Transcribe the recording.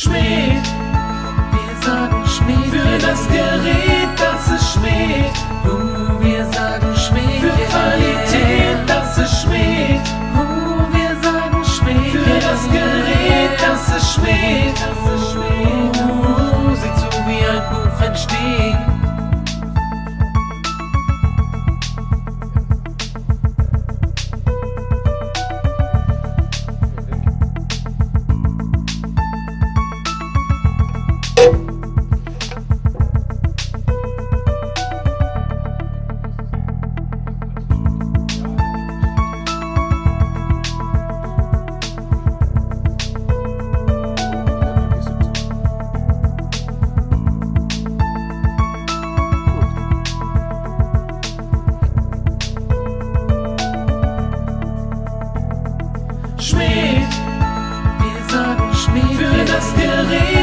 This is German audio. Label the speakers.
Speaker 1: Schmied. Wir sagen Schmied. Für das Gerät, das ist Schmied. Wir sagen Schmied. Für Qualität, das ist Schmied. Wir sagen Schmied. Für das Gerät, das ist Schmied. Das ist Schmied. Wir sagen Schmied. Für das Gerät.